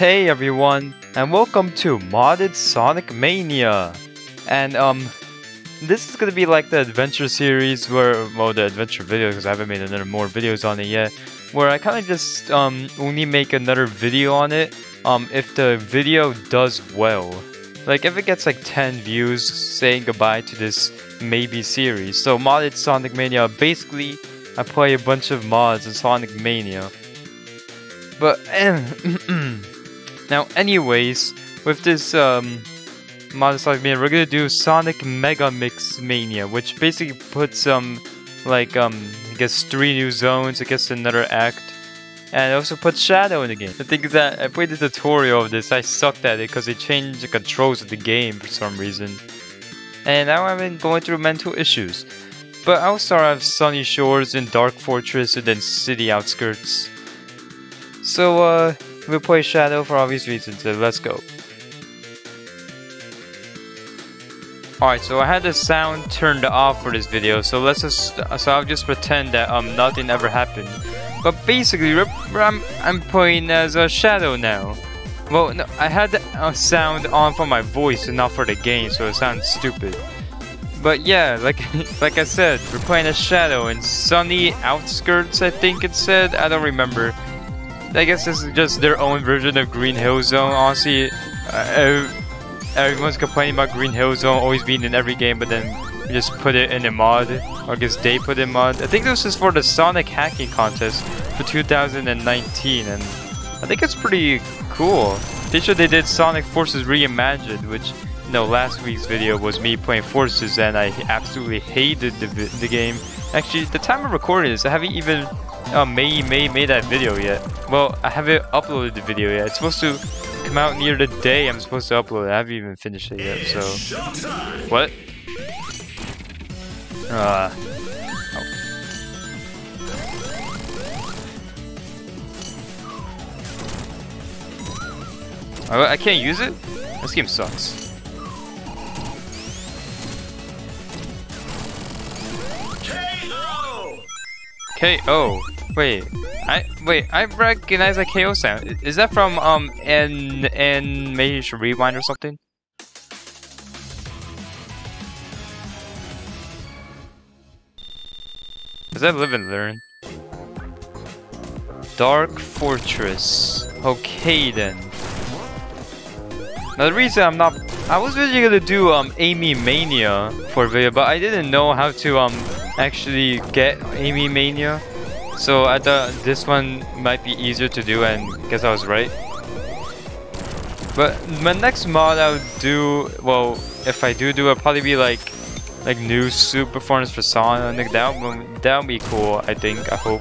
Hey everyone, and welcome to Modded Sonic Mania! And um, this is gonna be like the adventure series where, well the adventure video because I haven't made another more videos on it yet, where I kind of just um, only make another video on it um, if the video does well. Like if it gets like 10 views saying goodbye to this maybe series. So Modded Sonic Mania, basically I play a bunch of mods in Sonic Mania. But now, anyways, with this um, mod Sonic Mania, we're gonna do Sonic Megamix Mania, which basically puts um, like um, I guess three new zones, I guess another act, and also puts Shadow in the game. The thing is that I played the tutorial of this, I sucked at it because they changed the controls of the game for some reason, and now I've been going through mental issues. But I'll start off Sunny Shores and Dark Fortress and then City Outskirts. So, uh, we'll play Shadow for obvious reasons, so let's go. Alright, so I had the sound turned off for this video, so let's just, so I'll just pretend that um nothing ever happened. But basically, I'm, I'm playing as a Shadow now. Well, no, I had the uh, sound on for my voice and not for the game, so it sounds stupid. But yeah, like like I said, we're playing a Shadow in Sunny Outskirts, I think it said. I don't remember. I guess this is just their own version of Green Hill Zone. Honestly, uh, everyone's complaining about Green Hill Zone always being in every game, but then just put it in a mod. Or I guess they put in mod. I think this is for the Sonic Hacking Contest for 2019, and I think it's pretty cool. Pretty sure they did Sonic Forces Reimagined, which you know, last week's video was me playing Forces, and I absolutely hated the, the game. Actually, the time of recording this, I haven't even uh, made, made, made that video yet. Well, I haven't uploaded the video yet. It's supposed to come out near the day I'm supposed to upload it. I haven't even finished it yet, so... What? Uh... Oh. I can't use it? This game sucks. KO. Wait, I wait. I recognize a KO sound. Is that from um N Mage Rewind or something? Is that Live and Learn? Dark Fortress. Okay then. Now the reason I'm not, I was really gonna do um Amy Mania for a video, but I didn't know how to um actually get Amy Mania. So I thought this one might be easier to do and guess I was right. But my next mod I would do, well, if I do do it, probably be like like new suit performance for Sonic. That would, that would be cool, I think, I hope.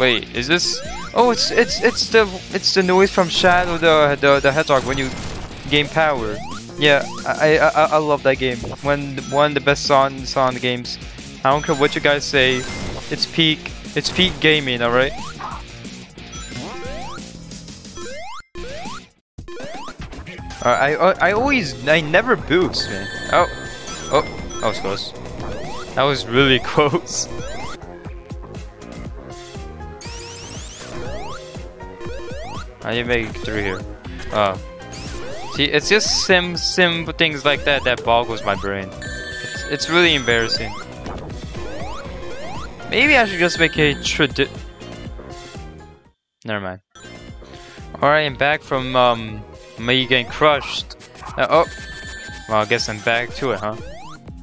Wait, is this... Oh, it's it's it's the it's the noise from Shadow the the, the Hedgehog when you gain power. Yeah, I, I I love that game. One one of the best Son Son games. I don't care what you guys say. It's peak. It's peak gaming. All right. Uh, I I always I never boost man. Oh oh that was close. That was really close. How do you make it through here? Oh. See, it's just sim sim things like that that boggles my brain. It's, it's really embarrassing. Maybe I should just make a tradi- Never mind. Alright, I'm back from um me getting crushed. Uh, oh, well I guess I'm back to it, huh?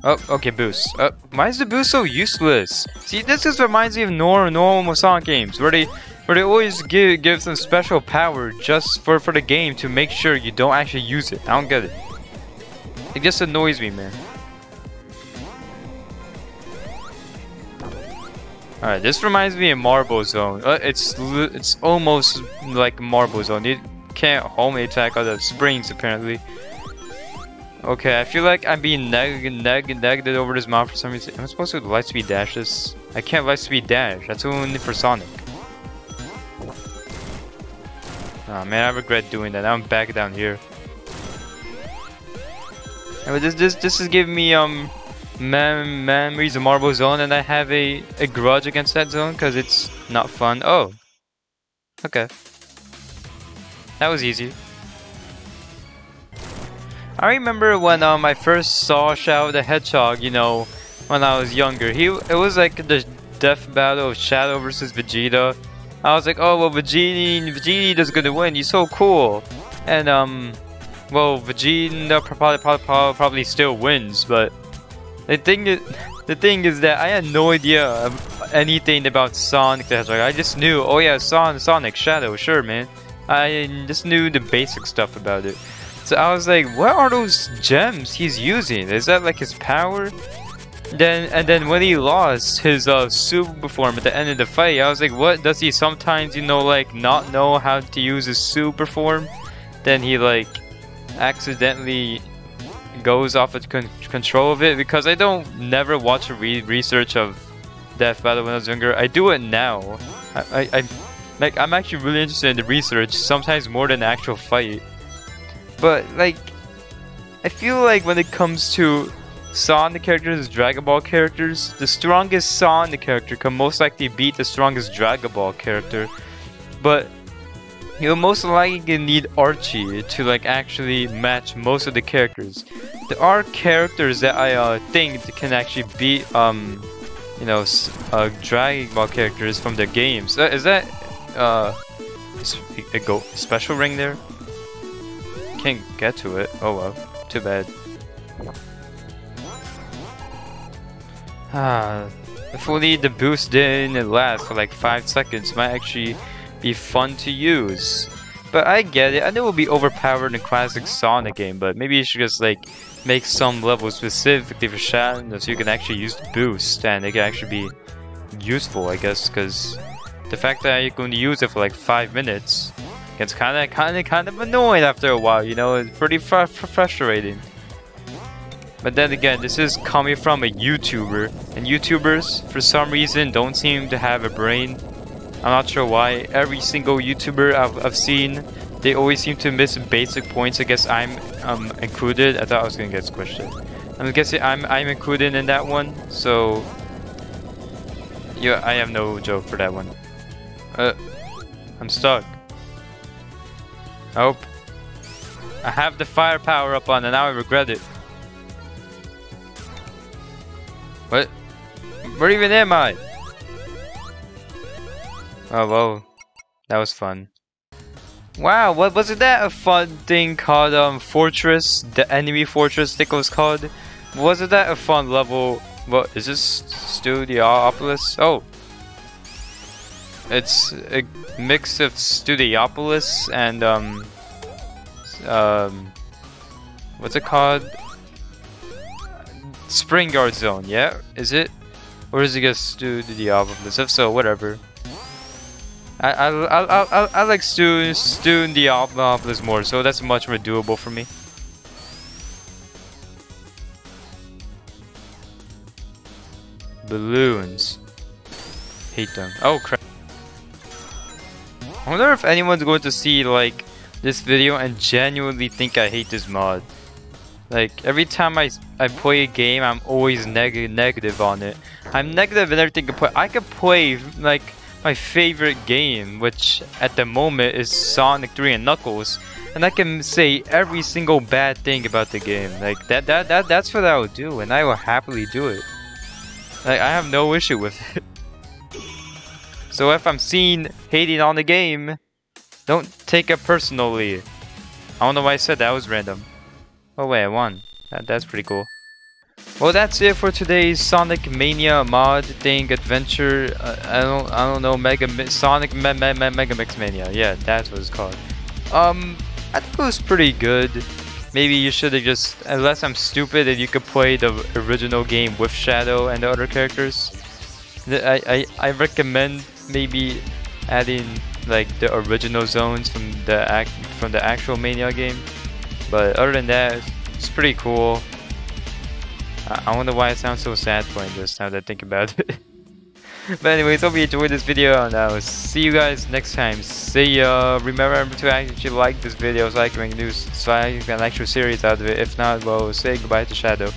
Oh, okay, boost. Uh, why is the boost so useless? See, this just reminds me of normal, normal Sonic games, where they where they always give give some special power just for for the game to make sure you don't actually use it. I don't get it. It just annoys me, man. Alright, this reminds me of Marble Zone. Uh, it's it's almost like Marble Zone. You can't home attack other springs apparently. Okay, I feel like I'm being neg neg negated over this mod for some reason. Am I supposed to light speed dash this? I can't light speed dash. That's only for Sonic. Oh man, I regret doing that. I'm back down here. Anyway, this this this is giving me um mem memories of Marble Zone, and I have a a grudge against that zone because it's not fun. Oh, Okay. That was easy. I remember when um, I first saw Shadow the Hedgehog, you know, when I was younger. He It was like the death battle of Shadow versus Vegeta. I was like, oh, well, Vegeta, Vegeta's gonna win. He's so cool. And, um, well, Vegeta probably, probably, probably still wins, but the thing is, the thing is that I had no idea anything about Sonic the Hedgehog. I just knew, oh yeah, Son Sonic Shadow, sure, man. I just knew the basic stuff about it. So I was like, what are those gems he's using? Is that like his power? Then and then when he lost his uh, super form at the end of the fight, I was like, what? Does he sometimes, you know, like not know how to use his super form? Then he like accidentally goes off of con control of it because I don't never watch a re research of Death Battle when I was younger. I do it now. I, I, I like I'm actually really interested in the research, sometimes more than the actual fight. But like, I feel like when it comes to Sonic characters, Dragon Ball characters, the strongest Sonic character can most likely beat the strongest Dragon Ball character. But you'll most likely need Archie to like actually match most of the characters. There are characters that I uh, think can actually beat um, you know, uh, Dragon Ball characters from the games. Uh, is that uh, a go special ring there? Can't get to it. Oh well, too bad. Ah, if only the boost didn't last for like 5 seconds, might actually be fun to use. But I get it, I know it will be overpowered in a classic Sonic game, but maybe you should just like make some levels specifically for Shadow so you can actually use the boost and it can actually be useful, I guess, because the fact that you're going to use it for like 5 minutes gets kind of, kind of, kind of annoying after a while, you know, it's pretty fr frustrating. But then again, this is coming from a YouTuber, and YouTubers, for some reason, don't seem to have a brain. I'm not sure why. Every single YouTuber I've, I've seen, they always seem to miss basic points. I guess I'm um, included. I thought I was gonna get squished. I'm guessing I'm I'm included in that one. So yeah, I have no joke for that one. Uh, I'm stuck. Oh, I have the firepower up on, and now I regret it. What? Where even am I? Oh, whoa. That was fun. Wow, what wasn't that a fun thing called um Fortress? The enemy fortress I think it was called. Wasn't that a fun level? What is this Studiopolis? Oh. It's a mix of Studiopolis and um um what's it called? Spring Yard Zone, yeah? Is it? Or is it just Stu the Diablopolis? If so, whatever. I I I I, I like Stu Stu the Diablopolis more, so that's much more doable for me. Balloons. Hate them. Oh crap. I wonder if anyone's going to see like this video and genuinely think I hate this mod. Like, every time I, I play a game, I'm always neg negative on it. I'm negative in everything I play. I could play, like, my favorite game, which at the moment is Sonic 3 and Knuckles, and I can say every single bad thing about the game. Like, that, that, that that's what I would do, and I will happily do it. Like, I have no issue with it. so if I'm seen hating on the game, don't take it personally. I don't know why I said that, was random. Oh wait, I won. That, that's pretty cool. Well, that's it for today's Sonic Mania mod thing adventure. Uh, I don't, I don't know, Mega Mi Sonic Me Me Me Megamix Mania. Yeah, that's what it's called. Um, I think it was pretty good. Maybe you should have just, unless I'm stupid, and you could play the original game with Shadow and the other characters. I, I, I recommend maybe adding like the original zones from the act from the actual Mania game. But other than that, it's pretty cool. I, wonder why it sounds so sad playing this now that I think about it. but anyways, hope you enjoyed this video and I'll see you guys next time. See ya! Remember to actually like this video so I can make news so I can actual series out of it. If not, well, say goodbye to Shadow.